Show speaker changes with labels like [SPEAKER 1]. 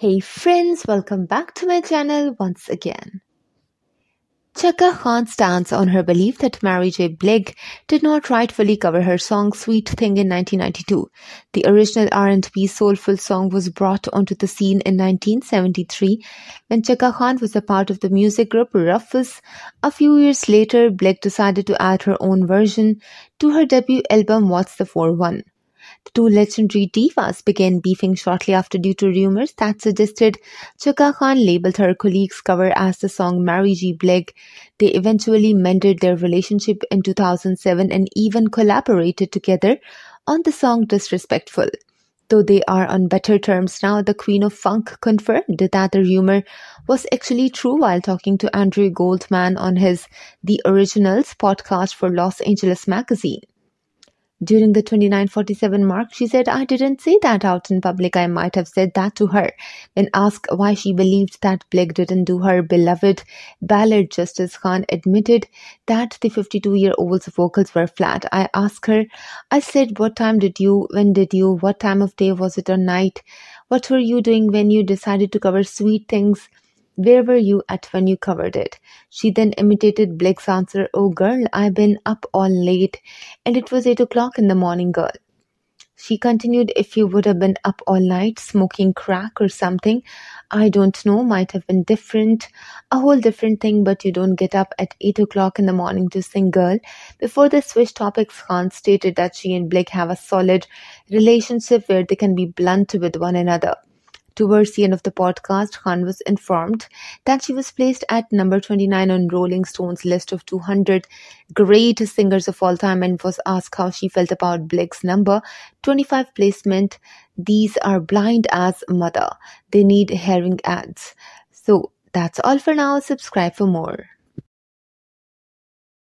[SPEAKER 1] Hey friends, welcome back to my channel once again. Chaka Khan stands on her belief that Mary J. Blige did not rightfully cover her song Sweet Thing in 1992. The original R&B soulful song was brought onto the scene in 1973 when Chaka Khan was a part of the music group Rufus. A few years later, Blige decided to add her own version to her debut album What's the 4-1. The two legendary divas began beefing shortly after due to rumors that suggested Chaka Khan labeled her colleague's cover as the song Mary J. Blige. They eventually mended their relationship in 2007 and even collaborated together on the song Disrespectful. Though they are on better terms now, the Queen of Funk confirmed that the rumor was actually true while talking to Andrew Goldman on his The Originals podcast for Los Angeles Magazine. During the 2947 mark, she said, I didn't say that out in public. I might have said that to her. When asked why she believed that Blige didn't do her beloved ballad, Justice Khan admitted that the 52 year old's vocals were flat. I asked her, I said, What time did you, when did you, what time of day was it or night? What were you doing when you decided to cover sweet things? Where were you at when you covered it? She then imitated Blige's answer, Oh girl, I've been up all late, and it was eight o'clock in the morning, girl. She continued, If you would have been up all night smoking crack or something, I don't know, might have been different, a whole different thing, but you don't get up at 8 o'clock in the morning to sing girl. Before they switched topics, Khan stated that she and Blige have a solid relationship where they can be blunt with one another. Towards the end of the podcast, Khan was informed that she was placed at number 29 on Rolling Stone's list of 200 great singers of all time and was asked how she felt about Blige's number 25 placement. These are blind as mother. They need hearing ads. So that's all for now. Subscribe for more.